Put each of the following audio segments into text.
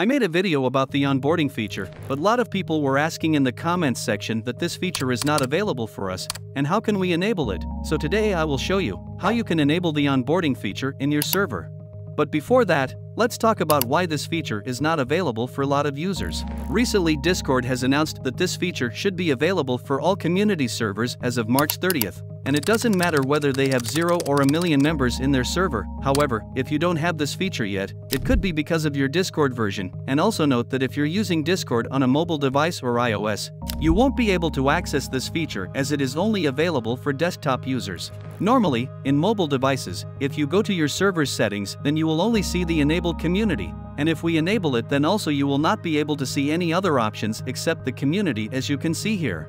I made a video about the onboarding feature, but a lot of people were asking in the comments section that this feature is not available for us, and how can we enable it, so today I will show you how you can enable the onboarding feature in your server. But before that, let's talk about why this feature is not available for a lot of users. Recently Discord has announced that this feature should be available for all community servers as of March 30th, and it doesn't matter whether they have 0 or a million members in their server, however, if you don't have this feature yet, it could be because of your Discord version, and also note that if you're using Discord on a mobile device or iOS, you won't be able to access this feature as it is only available for desktop users. Normally, in mobile devices, if you go to your server's settings then you will only see the enabled community, and if we enable it then also you will not be able to see any other options except the community as you can see here.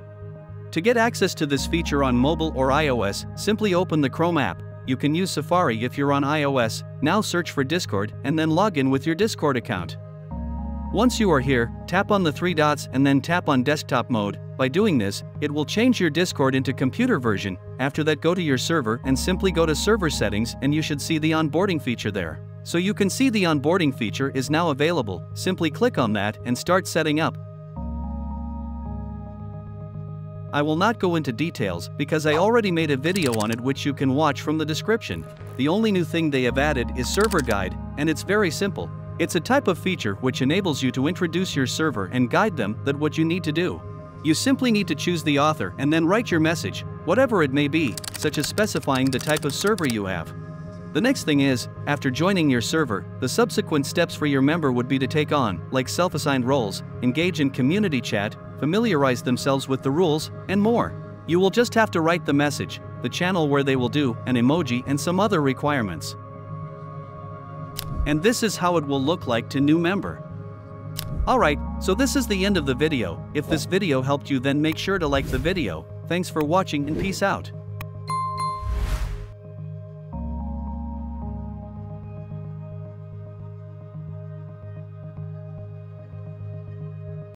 To get access to this feature on mobile or iOS, simply open the Chrome app. You can use Safari if you're on iOS, now search for Discord and then log in with your Discord account. Once you are here, tap on the three dots and then tap on desktop mode. By doing this, it will change your Discord into computer version. After that go to your server and simply go to server settings and you should see the onboarding feature there. So you can see the onboarding feature is now available, simply click on that and start setting up. I will not go into details because I already made a video on it which you can watch from the description. The only new thing they have added is Server Guide, and it's very simple. It's a type of feature which enables you to introduce your server and guide them that what you need to do. You simply need to choose the author and then write your message, whatever it may be, such as specifying the type of server you have. The next thing is, after joining your server, the subsequent steps for your member would be to take on, like self-assigned roles, engage in community chat, familiarize themselves with the rules, and more. You will just have to write the message, the channel where they will do, an emoji and some other requirements. And this is how it will look like to new member. Alright, so this is the end of the video, if this video helped you then make sure to like the video, thanks for watching and peace out.